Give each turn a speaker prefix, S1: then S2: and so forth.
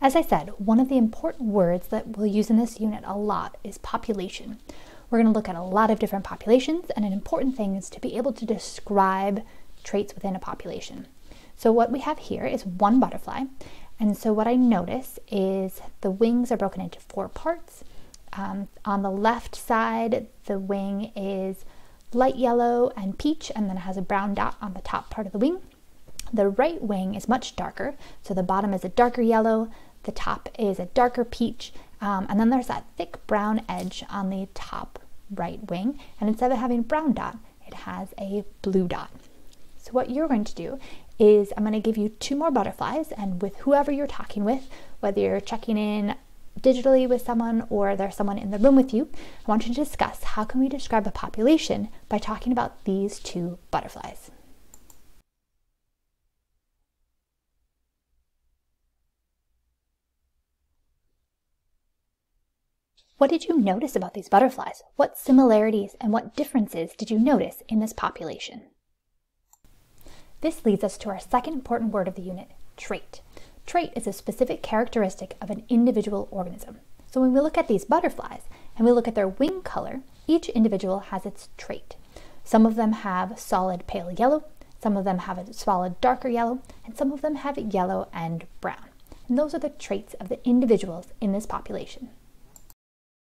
S1: As I said, one of the important words that we'll use in this unit a lot is population. We're going to look at a lot of different populations, and an important thing is to be able to describe traits within a population. So what we have here is one butterfly, and so what I notice is the wings are broken into four parts. Um, on the left side, the wing is light yellow and peach, and then it has a brown dot on the top part of the wing. The right wing is much darker, so the bottom is a darker yellow, the top is a darker peach, um, and then there's that thick brown edge on the top right wing, and instead of having a brown dot, it has a blue dot. So what you're going to do is I'm going to give you two more butterflies, and with whoever you're talking with, whether you're checking in digitally with someone or there's someone in the room with you, I want you to discuss how can we describe a population by talking about these two butterflies. What did you notice about these butterflies? What similarities and what differences did you notice in this population? This leads us to our second important word of the unit, trait. Trait is a specific characteristic of an individual organism. So when we look at these butterflies and we look at their wing color, each individual has its trait. Some of them have solid pale yellow, some of them have a solid darker yellow, and some of them have yellow and brown. And those are the traits of the individuals in this population.